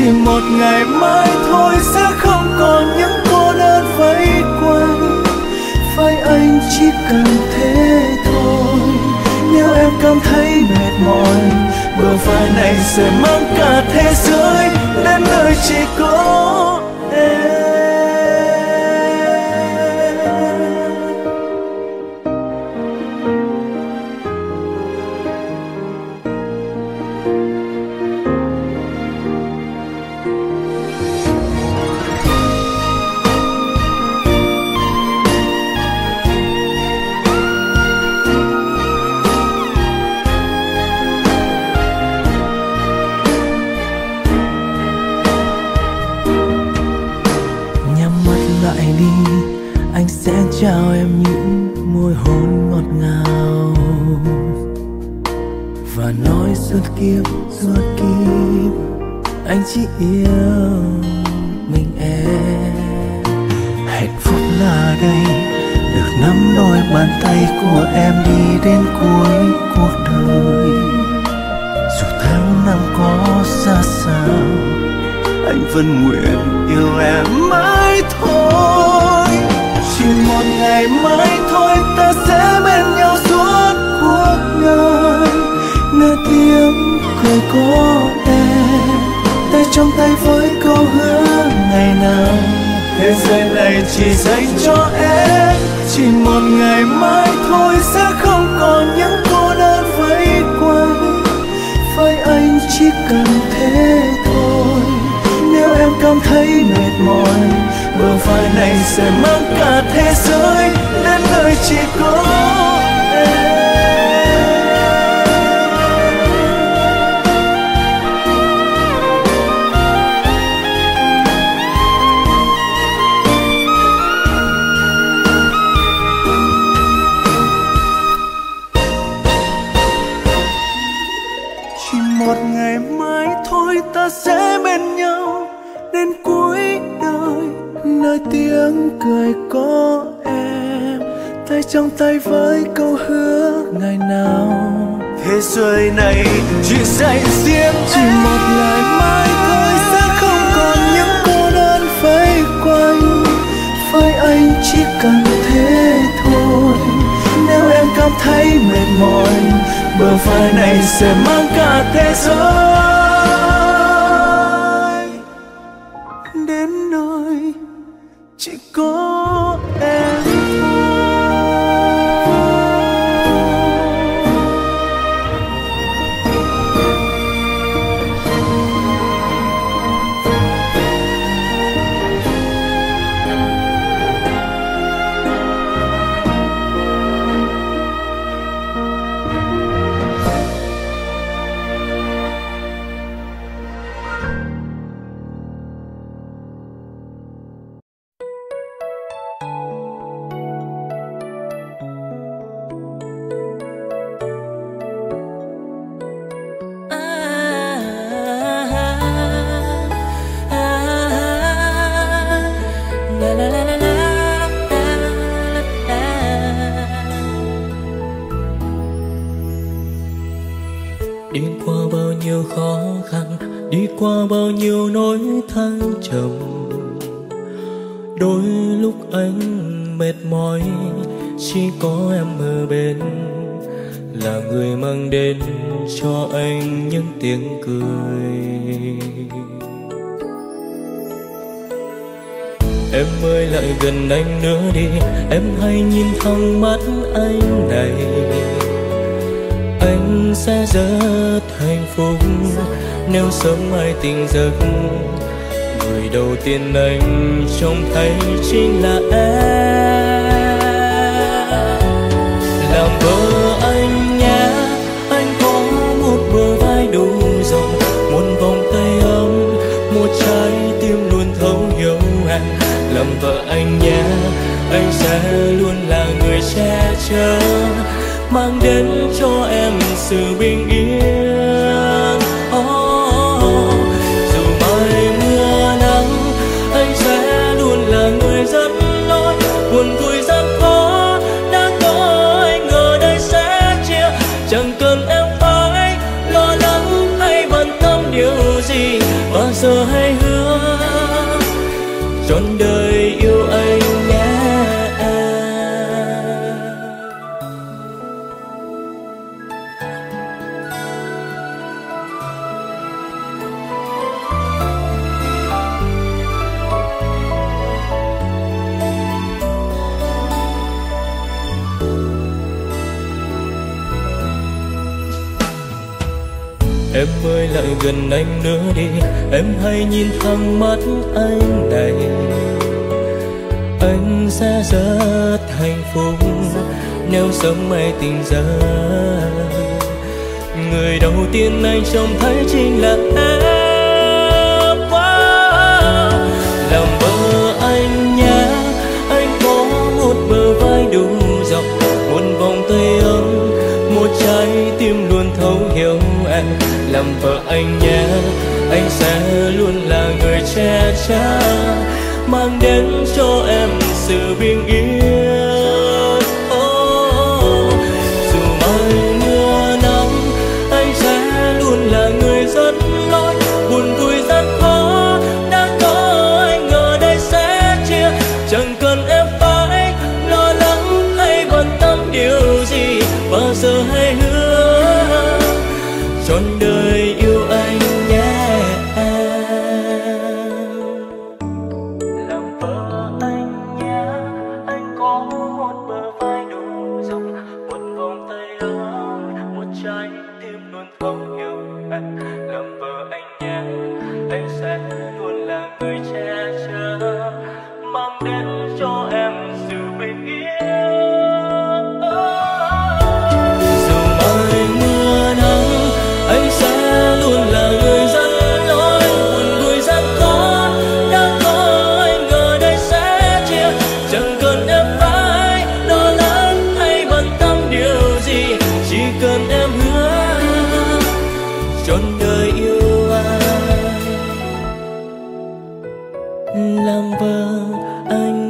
chỉ một ngày mai thôi sẽ không còn những cô đơn vây quanh. Phải anh chỉ cần thế thôi. Nếu em cảm thấy mệt mỏi, bờ vai này sẽ mang cả thế giới đến nơi chỉ có em. Trao em những môi hôn ngọt ngào. Và nói suốt kiếp suốt kiếp, anh chỉ yêu mình em. Hạnh phúc là đây, được nắm đôi bàn tay của em đi đến cuối cuộc đời. Dù tháng năm có xa sao anh vẫn nguyện yêu em mãi thôi ngày mai thôi ta sẽ bên nhau suốt cuộc đời. Nghe tiếng cười có em tay trong tay với câu hứa ngày nào. Thế giới này chỉ dành cho em, chỉ một ngày mai thôi sẽ không còn những cô đơn vây quanh. Với anh chỉ cần thế thôi, nếu em cảm thấy mệt mỏi bờ vai này sẽ mang cả thế giới đến nơi chỉ có cười có em tay trong tay với câu hứa ngày nào. Thế giới này chỉ dành riêng chỉ một ngày mai thôi sẽ không còn những cô đơn vây quanh. Với anh chỉ cần thế thôi. Nếu em cảm thấy mệt mỏi bờ vai này sẽ mang cả thế giới đi qua bao nhiêu khó khăn, đi qua bao nhiêu nỗi thăng trầm. Đôi lúc anh mệt mỏi, chỉ có em ở bên. Là người mang đến cho anh những tiếng cười. Em ơi, lại gần anh nữa đi, em hãy nhìn thẳng mắt anh này anh sẽ rất hạnh phúc nếu sớm mai tình giấc. Người đầu tiên anh trông thấy chính là em. Làm vợ anh nhé, anh có một bờ vai đủ rộng một vòng tay ấm, một trái tim luôn thấu hiểu em. Làm vợ anh nhé, anh sẽ luôn là người che chở mang đến cho em sự bình yên. nhìn thẳng mắt anh này. Anh sẽ rất hạnh phúc nếu sớm mai tình ra người đầu tiên anh trông thấy chính là em. Làm vợ anh nhé, anh có một bờ vai đủ rộng, một vòng tay ấm, một trái tim luôn thấu hiểu em. Làm vợ anh nhé anh sẽ luôn là người che chở mang đến cho em sự bình yên. vâng anh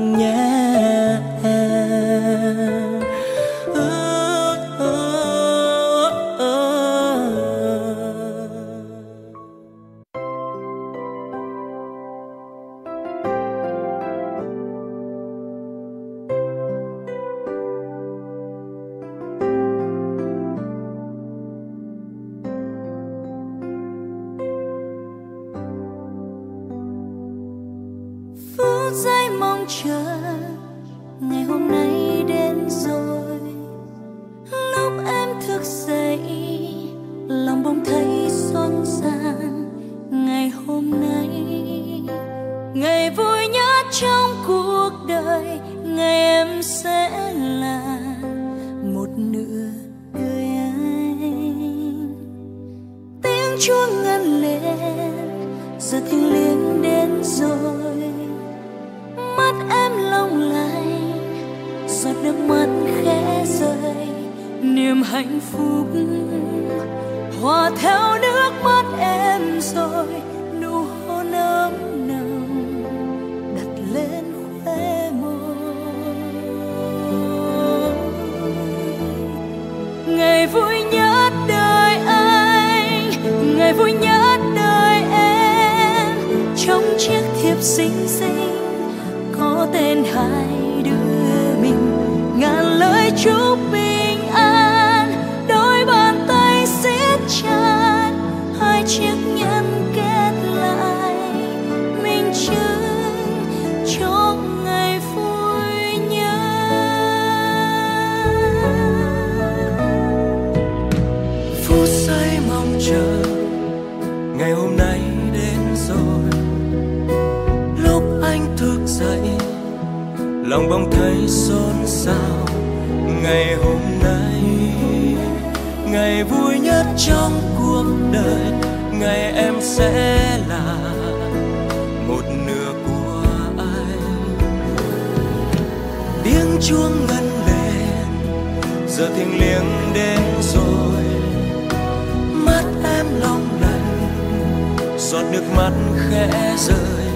giọt nước mắt khẽ rơi,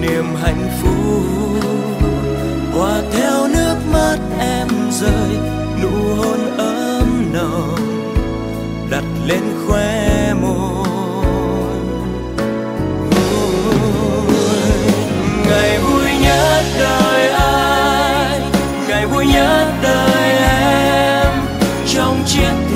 niềm hạnh phúc. Hòa theo nước mắt em rơi, nụ hôn ấm nồng, đặt lên khóe môi. Ngày vui nhất đời ai? Ngày vui nhất đời em, trong chiếc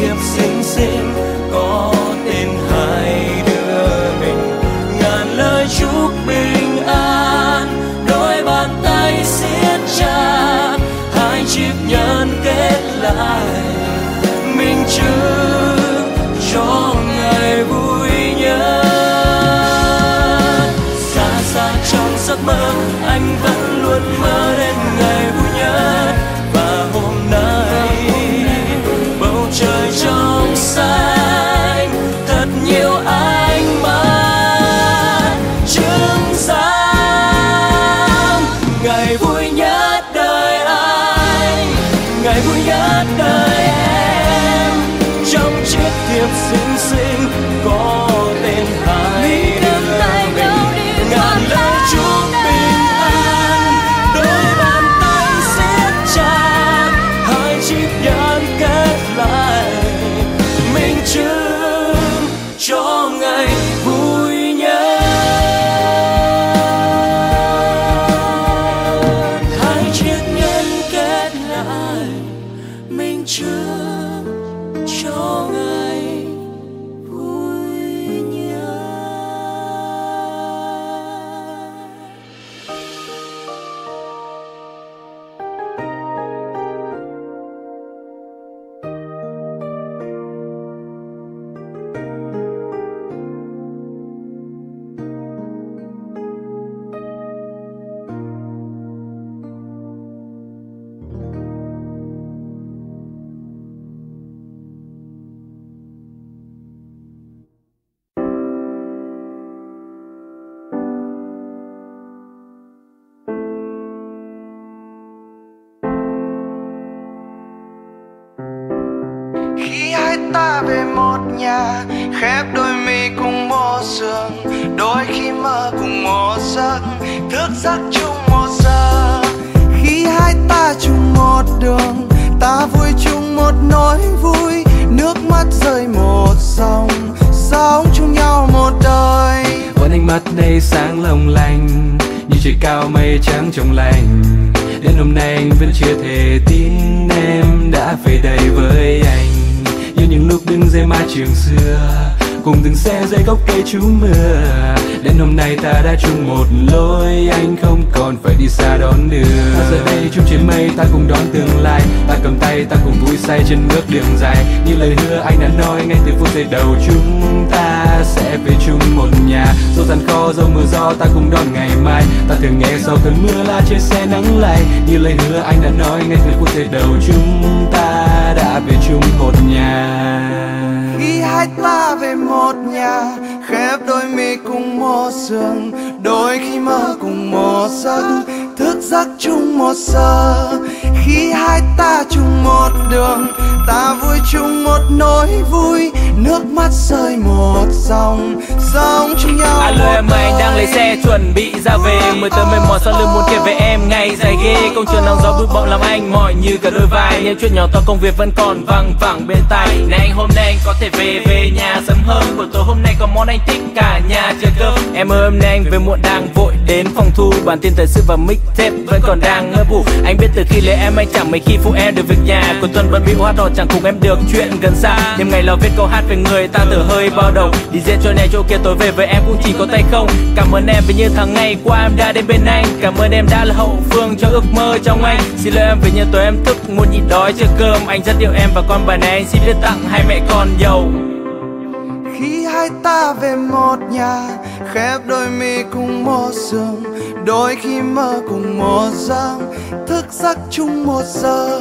sing gone. Ta về một nhà, khép đôi mi cùng một giường đôi khi mơ cùng một giấc thức giấc chung một giờ khi hai ta chung một đường, ta vui chung một nỗi vui. Nước mắt rơi một dòng, sống chung nhau một đời. Vẫn ánh mắt này sáng long lanh, như trời cao mây trắng trong lành. Đến hôm nay anh vẫn chưa thể tin em đã về đây với anh những lúc đứng dưới mái trường xưa. Cùng từng xe dưới gốc cây trú mưa. Đến hôm nay ta đã chung một lối, anh không còn phải đi xa đón đường. Ta giờ đây chung trên mây, ta cùng đón tương lai. Ta cầm tay, ta cùng vui say trên bước đường dài. Như lời hứa anh đã nói ngay từ phút giây đầu chúng ta sẽ về chung một nhà. Dù gian khó dẫu mưa gió ta cùng đón ngày mai. Ta thường nghe sau cơn mưa là trời sẽ nắng lại, như lời hứa anh đã nói ngay từ phút giây đầu chúng ta đã về chung một nhà. Khi hai ta về một nhà khép đôi mi cùng một giường đôi khi mơ cùng một giấc thức giấc chung một giờ. Khi hai ta chung một nước mắt rơi một dòng sống chung nhau Alo em ơi, anh đang lấy xe chuẩn bị ra về. Mười tớ mệt mỏi sau lưng muốn kể về em? Ngày dài ghê, công trường nắng gió bụi bọng làm anh mỏi như cả đôi vai. Những chuyện nhỏ to công việc vẫn còn văng vẳng bên tai. Này anh hôm nay anh có thể về về nhà sớm hơn. Buổi tối hôm nay có món anh thích cả nhà chờ cơm? Em ơi hôm nay anh về muộn đang vội đến phòng thu. Bản tin thời sự và mixtape vẫn còn đang ngơ vụ Anh biết từ khi lấy em anh chẳng mấy khi phụ em được việc nhà. Cuối tuần bận bịu hát hò chẳng cùng em được chuyện gần xa. Đêm ngày lo viết câu hát về người ta thở hơi bao đầu đi diễn chỗ này chỗ kia tối về với em cũng chỉ có tay không. Cảm ơn em vì như tháng ngày qua em đã đến bên anh. Cảm ơn em đã là hậu phương cho ước mơ trong anh. Xin lỗi em vì như tối em thức muốn nhịn đói chưa cơm. Anh rất yêu em và con bà này, anh xin được tặng hai mẹ con giàu khi hai ta về một nhà, khép đôi mi cùng một giường. Đôi khi mơ cùng một giấc, thức giấc chung một giờ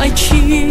爱情。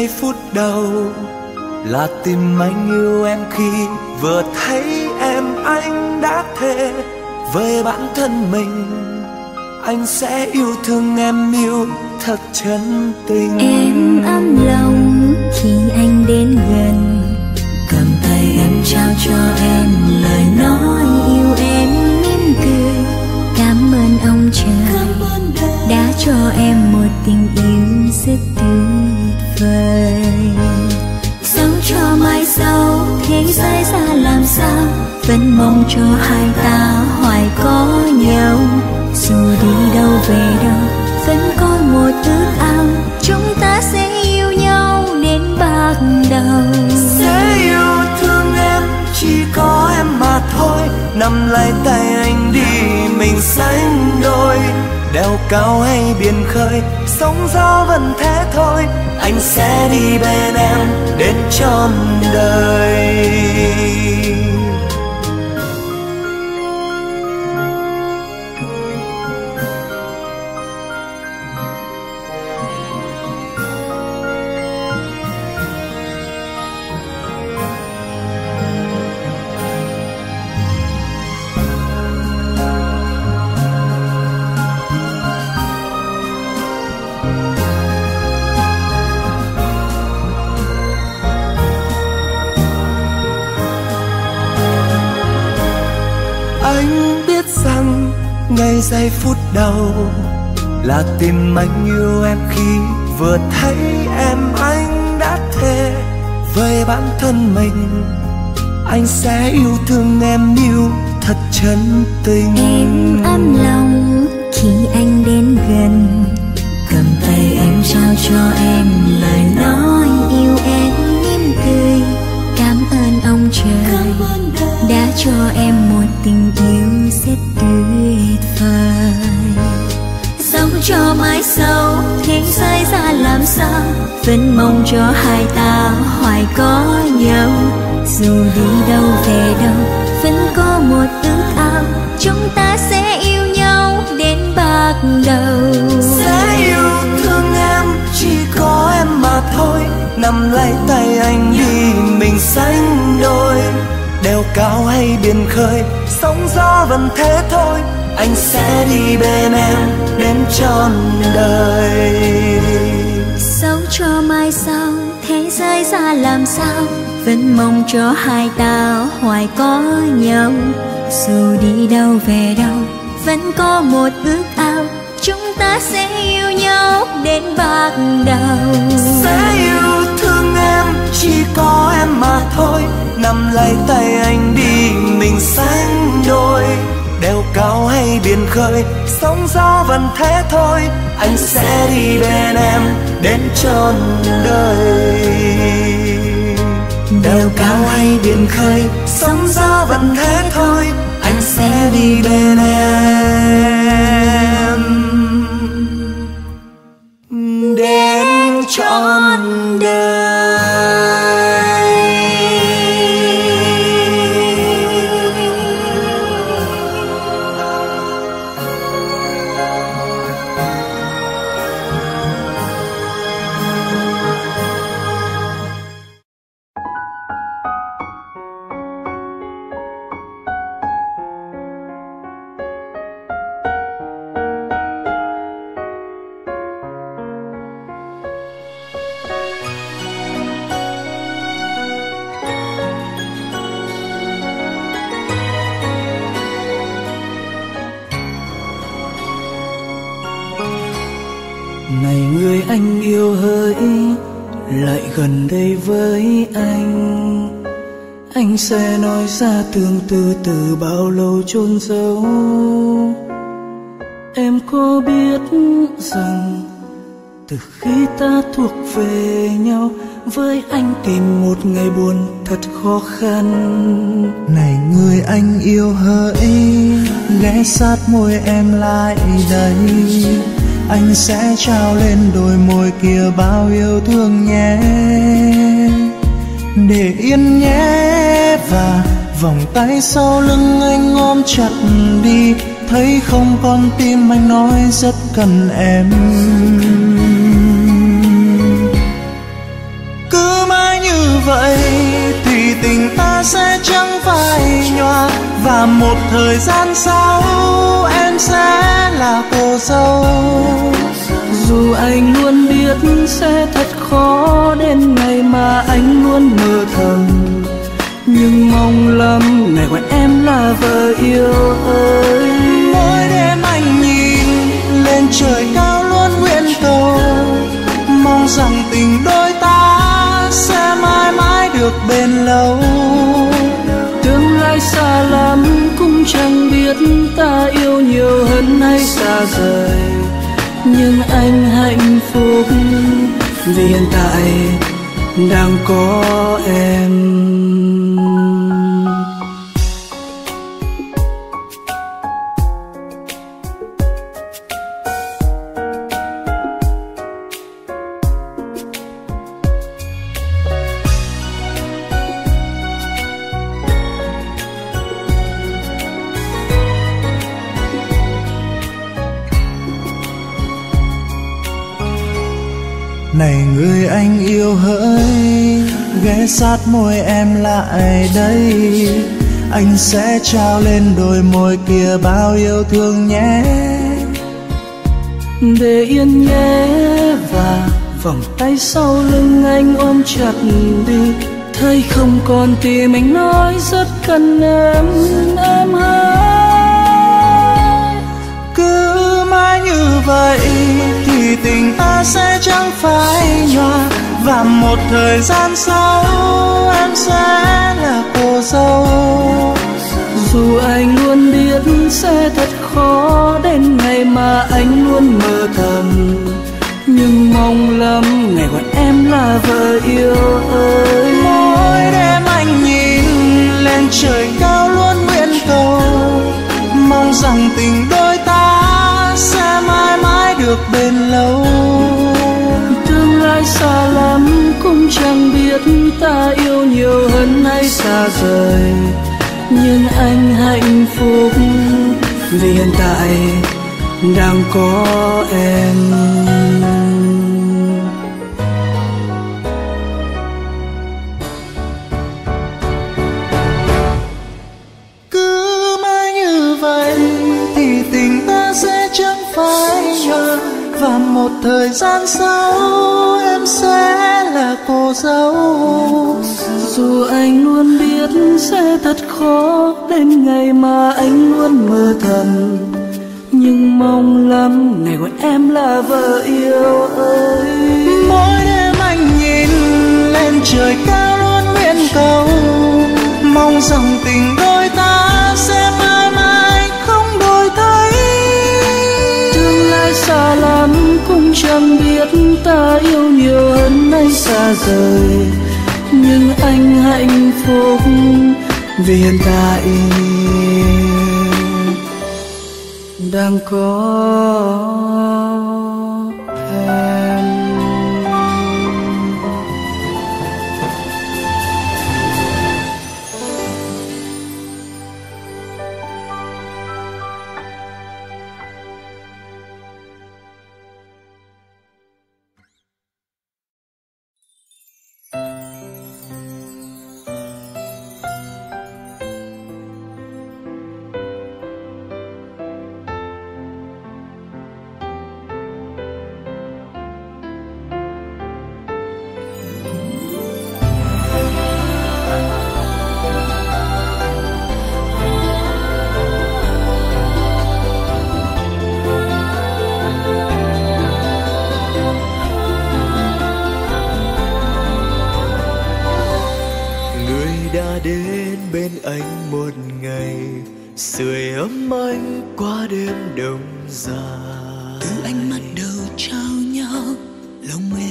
Giây phút đầu là tìm anh yêu em khi vừa thấy em anh đã thề với bản thân mình. Anh sẽ yêu thương em yêu thật chân tình. Em ấm lòng khi anh đến gần. Cầm tay em trao cho em lời nói yêu em mỉm cười. Cảm ơn ông trời đã cho em một tình tuyệt sống cho mai sau, thế giới ra làm sao? Vẫn mong cho hai ta hoài có nhau. Dù đi đâu về đâu, vẫn có một ước ao chúng ta sẽ yêu nhau đến bạc đầu. Sẽ yêu thương em, chỉ có em mà thôi. Nắm lấy tay anh đi, mình sánh đôi đèo cao hay biển khơi, sóng gió vẫn thế thôi. Anh sẽ đi bên em đến trọn đời. Giây phút đầu là tìm anh yêu em khi vừa thấy em anh đã thề với bản thân mình. Anh sẽ yêu thương em yêu thật chân tình. Em ấm lòng khi anh thế thôi anh sẽ đi bên em đến trọn đời. Sống cho mai sau thế giới ra làm sao? Vẫn mong cho hai ta hoài có nhau. Dù đi đâu về đâu vẫn có một ước ao. Chúng ta sẽ yêu nhau đến bạc đầu. Sẽ yêu thương em chỉ có em mà thôi. Nắm lấy tay anh đi mình sánh đôi đèo cao hay biển khơi, sóng gió vẫn thế thôi. Anh sẽ đi bên em, đến trọn đời. Đèo cao hay biển khơi, sóng gió vẫn thế thôi. Anh sẽ đi bên em. Sẽ nói ra tương tư từ bao lâu chôn giấu. Em có biết rằng từ khi ta thuộc về nhau, với anh tìm một ngày buồn thật khó khăn. Này người anh yêu hỡi ghé sát môi em lại đây. Anh sẽ trao lên đôi môi kia bao yêu thương nhé để yên nhé và vòng tay sau lưng anh ôm chặt đi. Thấy không con tim anh nói rất cần em. Cứ mãi như vậy thì tình ta sẽ chẳng phai nhòa. Và một thời gian sau em sẽ là cô dâu dù anh luôn biết sẽ thật khó đến ngày mà anh luôn mơ thầm. Nhưng mong lắm ngày gọi em là vợ yêu ơi. Mỗi đêm anh nhìn lên trời cao luôn nguyện cầu. Mong rằng tình đôi ta sẽ mãi mãi được bền lâu. Tương lai xa lắm cũng chẳng biết ta yêu nhiều hơn hay xa rời phúc vì hiện tại đang có em. Yêu hỡi ghé sát môi em lại đây. Anh sẽ trao lên đôi môi kia bao yêu thương nhé. Để yên nhé và vòng tay sau lưng anh ôm chặt đi. Thấy không còn tim anh nói rất cần em em hỡi cứ mãi như vậy thì tình ta sẽ chẳng phai nhòa và một thời gian sau, em sẽ là cô dâu. Dù anh luôn biết sẽ thật khó đến ngày mà anh luôn mơ thầm. Nhưng mong lắm ngày gọi em là vợ yêu ơi. Mỗi đêm anh nhìn lên trời cao luôn nguyện cầu. Mong rằng tình đôi ta sẽ mãi mãi được bền ai xa lắm cũng chẳng biết ta yêu nhiều hơn hay xa rời nhưng anh hạnh phúc vì hiện tại đang có em. Một thời gian sau, em sẽ là cô dâu. Dù anh luôn biết sẽ thật khó đến ngày mà anh luôn mơ thầm nhưng mong lắm ngày gọi em là vợ yêu ơi. Mỗi đêm anh nhìn lên trời cao luôn nguyện cầu. Mong rằng tình đôi chẳng biết ta yêu nhiều hơn nay xa rời, nhưng anh hạnh phúc vì hiện tại đang có. Đến bên anh một ngày, sưởi ấm anh qua đêm đông dài. Từ ánh mắt đầu trao nhau, lòng em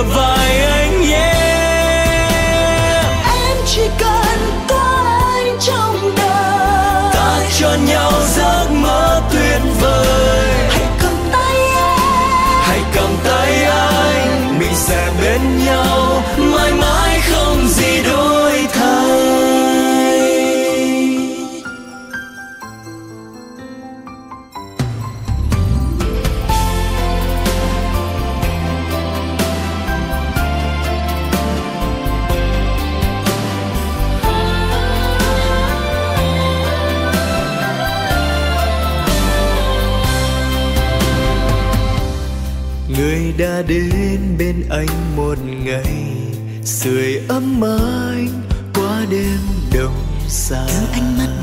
of. đã đến bên anh một ngày sưởi ấm anh qua đêm đông xa thương anh mắt